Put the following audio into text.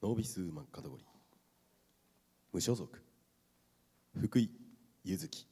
ノービスウーマンカテゴリー。無所属。福井柚月